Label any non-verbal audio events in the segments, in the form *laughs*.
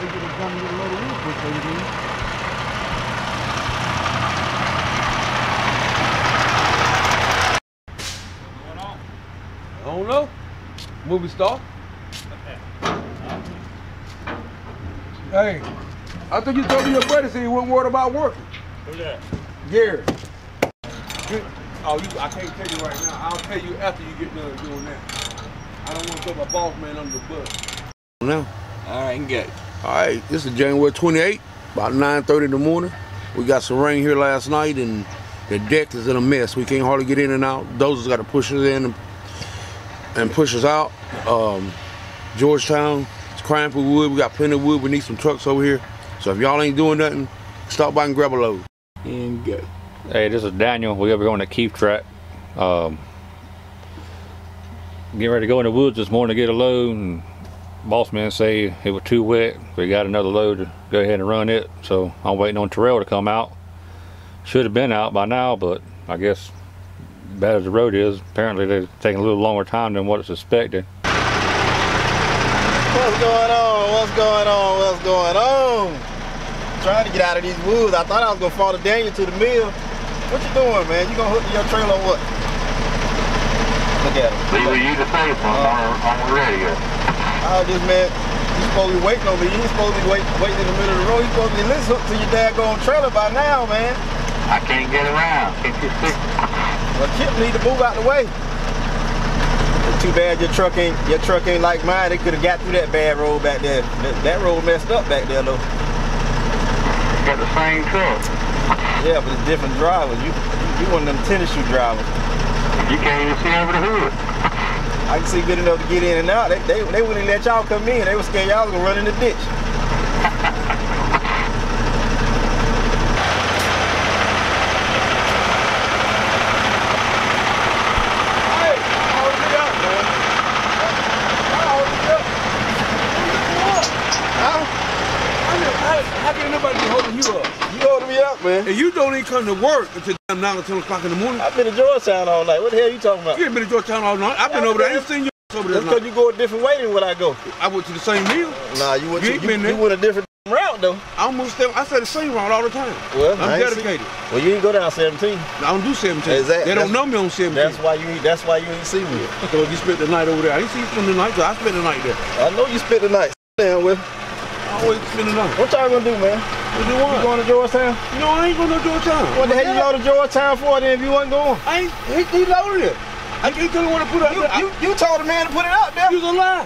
We got to get a gun and get a load of wood quick, baby. I don't know. Movie star. hey, I think you told me your buddy said you wasn't worried about working. Who's that? Gary. Oh, you, I can't tell you right now. I'll tell you after you get done doing that. I don't want to throw my boss man under the bus. Now. All right, get it. All right, this is January 28th, about 9.30 in the morning. We got some rain here last night and the deck is in a mess. We can't hardly get in and out. Dozers got to push us in and, and push us out. Um, Georgetown is crying for wood. We got plenty of wood. We need some trucks over here. So if y'all ain't doing nothing, stop by and grab a load. And go. Hey, this is Daniel. We ever going to Keep Track. Um, getting ready to go in the woods this morning to get a load and boss man say it was too wet. We got another load to go ahead and run it. So I'm waiting on Terrell to come out. Should have been out by now, but I guess bad as the road is, apparently they're taking a little longer time than what it's expected. What's going on? What's going on? What's going on? trying to get out of these woods. I thought I was gonna follow Daniel to the mill. What you doing, man? You gonna hook your trailer or what? Look at him. See what you to say from on, on the radio. Oh, this man, you supposed to be waiting on me. You ain't supposed to be wait, waiting in the middle of the road. You supposed to be listening to your dad daggone trailer by now, man. I can't get around. Can't you see? Well, Kip need to move out the way. Too bad your truck ain't your truck ain't like mine. They could have got through that bad road back there. That, that road messed up back there though. Got the same truck. Yeah, but it's different drivers. You you one of them tennis shoe drivers. You can't even see over the hood. I can see good enough to get in and out. They they, they wouldn't let y'all come in. They were scared y'all was gonna run in the ditch. Hey, hold me up, man. Hold me up. Huh? I mean, how, how can nobody be holding you up? You holding me up, man. And you don't even come to work until damn 9 or 10 o'clock in the morning. I've been to Georgetown all night. What the hell are you talking about? You ain't been to Georgetown all night. I've been over there. I ain't seen you over there. That's because you go a different way than what I go. I went to the same meal. Nah, you went You to, you, been there. you went a different route though. I almost stay, I say the same route all the time. Well, I'm I see- dedicated. Well, you ain't go down 17. I don't do 17. Exactly. They don't That's- know me on 17. That's why you ain't, that's why you ain't see me. *laughs* So you spent the night over there. I didn't see you spend the night, so I spent the night there. I know you spent the night. Down with. I always spend the. What y'all gonna do, man? What do you You going to Georgetown? No, I ain't going to Georgetown. What the hell you go to Georgetown for then if you wasn't going? I ain't, he, he loaded it. I can't tell you what to put out You, there. you, you told the man to put it out there. I, you a lie.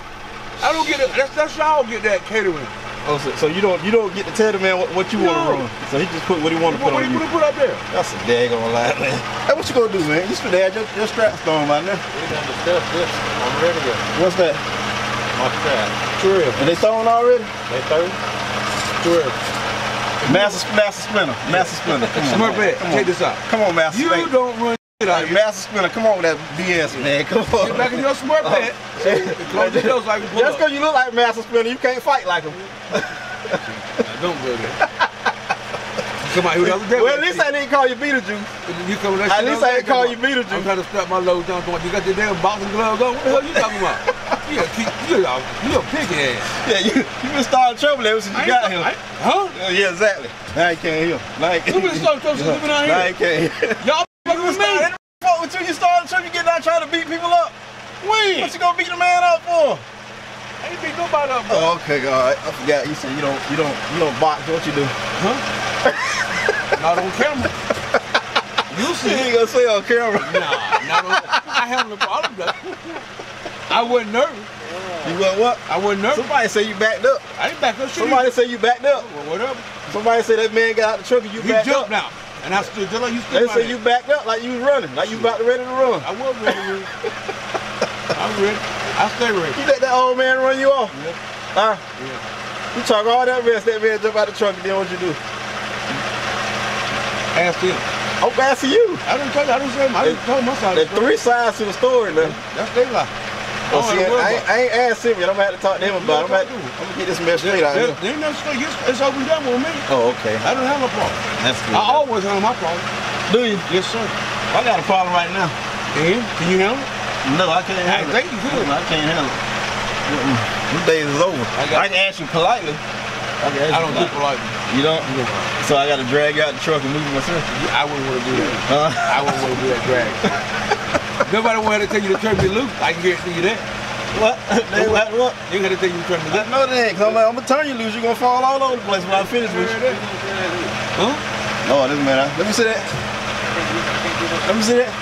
I don't get it. That's, that's y'all get that catering. Oh, so, so you don't you don't get to tell the man what, what you want to run. So he just put what he want to put what on you you. gonna put out there? That's a daggone lie, man. Hey, what you gonna do, man? You should have had your, your strap on by now. We done discussed this on the radio. What's that? My strap. Trill. And they thrown already? They third? Trill. Master, Master Splinter. Master Splinter. Come on. Smart man. bed. Come Check on. this out. Come on, Master You Splinter. don't run shit out Hey, here. Master Splinter, come on with that BS, man. Come on. Get back in your smart oh. bed. Close the door so I can pull Just because you look like Master Splinter, you can't fight like him. Now, Don't *laughs* go there. Come out here the other day. Well, at least I didn't call you Beetlejuice. You come with that At shit least I ain't day, call come you on. Beetlejuice. I'm trying to strap my load down. You got your damn boxing gloves on. What the hell are you talking about? You a, keep, you a, a ass. Yeah, you you been starting trouble ever since you I got here. I- Huh? Yeah, yeah, exactly. Now you can't hear. Now you been starting trouble since you been out Now here? *laughs* you can't hear. Y'all fucking with me. fuck with you. You started trouble. You get down trying to beat people up. When? What you gonna beat the man up for? I ain't beat nobody up, bro. Oh, okay, all right. I forgot. You said you don't, you don't, you don't box. What you do? Huh? *laughs* Not on camera. You see? You ain't gonna say on camera. Nah, not on I have no problem with that. I wasn't nervous. You what? What? I wasn't nervous. Somebody say you backed up. I ain't back up shit. Somebody say you backed up. Well, whatever. Somebody say that man got out the truck and you He backed jumped up. now. And I stood just like you stood They say there. you backed up like you was running, like you about to ready to run. I was ready, ready. *laughs* I'm ready. I stay ready. You let that old man run you off. Yeah. Huh? Yeah. You talk all that rest, that man jump out the truck and then what you do? Ask him. I'm asking you. I didn't tell you. I didn't say him. I didn't tell him my side. There's of the story. three sides to the story man. That's their lie. Oh, well, I see, I, ain't, about it. I ain't asked him yet. I'm gonna have to talk to him about it. I'm gonna, You get this mess straight out There, here. ain't no straight. It's, it's over done with me. Oh, okay. I don't have no problem. That's good. I always have my problem. do you? Yes, sir. I got a problem right now. And can you handle it? No, I can't I handle think it. you could. I can't handle it. Mm-mm. Them days is over. I I can ask you politely. Okay, I don't do polite. You don't? So I got to drag you out the truck and move myself? I wouldn't want to do that. Huh? I wouldn't want to do that drag. *laughs* Nobody wanted to tell you to turn me loose. I can guarantee you that. What? They what? What? They ain't gonna tell you to turn me I loose. know that, cause I'm, I'm gonna turn you loose. You're gonna fall all over the place when I finish with you. Huh? No, this man. Let me see that. Let me see that.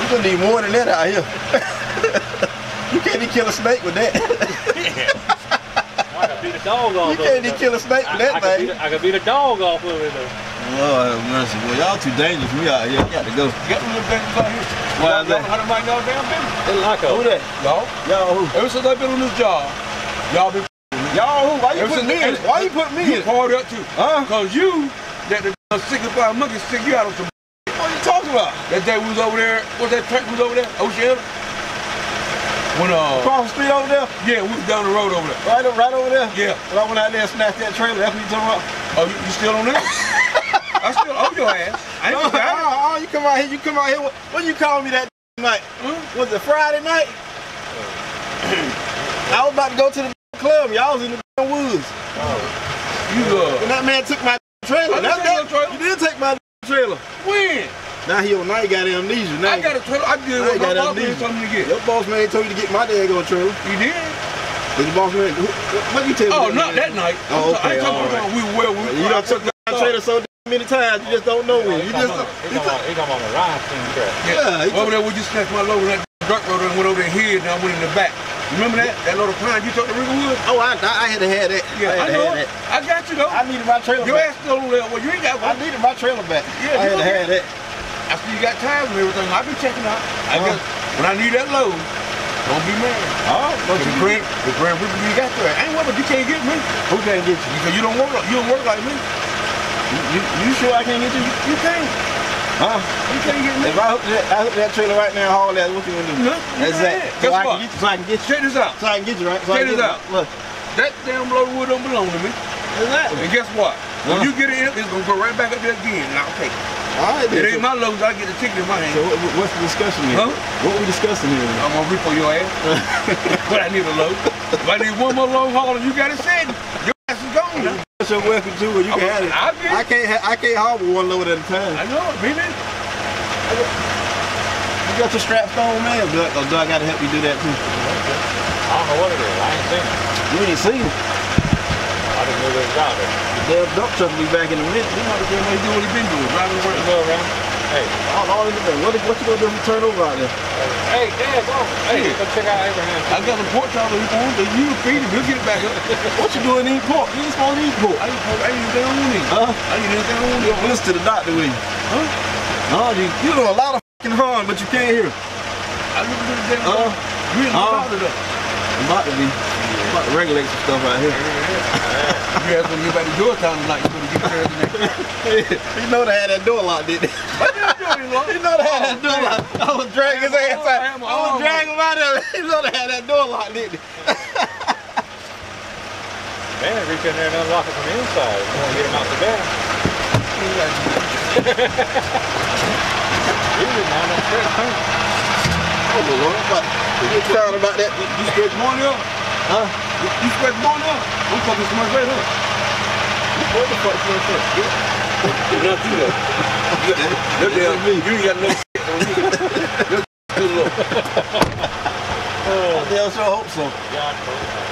You're gonna need more than that out here. *laughs* you can't even kill a snake with that. *laughs* I could beat a dog off You can't even kill a snake with that thing. I could beat a dog off of it though. Lord have mercy. Boy, y'all too dangerous for me out here. I got to go. Get them little babies out here. Why is that? How to mind y'all damn business? They like Who that? Y'all. Y'all who? Ever since I've been on this job, y'all been Y'all who? Why you Ever putting me in it? Why you putting me you in it? poured up too. Huh? Cause you, that the signify monkey stick you out on some. What are you talking about? That day we was over there. What that track was over there? Oceana. When uh, Across the street over there? yeah, we was down the road over there. Right, right over there? Yeah. When I went out there and snatched that trailer, that's what you talking about? Oh, you, you still on that? *laughs* I still owe your ass. I ain't Oh, *laughs* it. oh, oh, you come out here, you come out here. What, when you called me that night? Huh? Was it Friday night? I was about to go to the club. Y'all was in the woods. You uh, And that man took my trailer. That- trailer. You did take my trailer. when? Now he now he got amnesia. Now I got a trailer. I did what my got boss amnesia. man told me to get. Your boss man told you to get my daggone trailer. You did? Did the boss man? Who, what you tell me? Oh, not that night. Oh, okay, I ain't talking all about we were. We You done took my trailer so many times. You just don't know me. You just. He come on, he come on the rhinestone track. Yeah, he over there, we just snatched my load on that dirt road and went over there hid, and I went in the back. Remember that? That load of pine you took to Riverwood? Oh, I, I, I had to have that. Yeah, I, I had to know. have that. I got you though. I needed my trailer Your back. ass still over there. Well, you ain't got one. I needed my trailer back. Yeah, I had to have that. I see you got tires and everything. I've been checking out. I Uh-huh. guess when I need that load, don't be mad. Oh, But the Grand, the Grand River you got there. I ain't worried, but you can't get me Who can't get you? because you don't work. like- You don't work like me. You, you, you sure I can't get you? You can't. Huh? You can't get me. If I hook that, I hook that trailer right now, haul that, what you gonna do? Nothing. That's You that. So Guess I, what? can get you, so I can get you. Check this out. So I can get you, right? So Check this out. you. Look. That damn load of wood don't belong to me. Exactly. And guess what? When you get it in, it's gonna go right back up there again. And I'll take it. All right, It then. ain't my load. I get the ticket in my hand. So what, what- what's the discussion here? Huh? What we discussing here? I'm gonna repo your ass. *laughs* *laughs* but I need a load. If I need one more load haul and you got it set, your ass is gone now. That's your welcome too, it. You can have it. It. I can't. Ha- I can't harbor one load at a time. I know it, baby. You got your straps on, man. Do I, or do I gotta help you do that too? I don't know what it is. I ain't seen it. You ain't seen it. I didn't know they was out there. The damn dump truck will be back in a minute. He might as well do what he been doing, driving go around. Hey, All, all in the thing. What, what you gonna do if you turn over out there? Hey, Dad, go. Hey, go check out Abraham. I got some pork chop wants. If you feed him, he'll get it back up. What you doing eating pork? You ain't supposed to eat pork. I ain't I ain't anything on him. Huh? I ain't anything on You don't listen to the doctor with you. Huh? No, you, you know a lot of fucking harm, but you can't hear. I look at the damn Uh, You ain't uh. about it though. I'm about to be. I'm about to regulate some stuff out here. *laughs* You asked when you about to do it time tonight, you better get there *laughs* you know they had that door locked, didn't they? *laughs* You know they had that door locked. I was dragging his ass out. I was dragging him out there. *laughs* You know they had that door locked, didn't they? *laughs* Man, reach in there and unlock it from the inside. You want to get him out the bed. Usually, man, that's straight paint. Oh, Lord. What? You crying about that? You stretch more now? Huh? You you stretch more now? I'm fucking smart right here. What the fuck you say? Not you though. You got- damn, you got no shit on you. Your too low. I damn sure hope so. Oh, I guess Hey,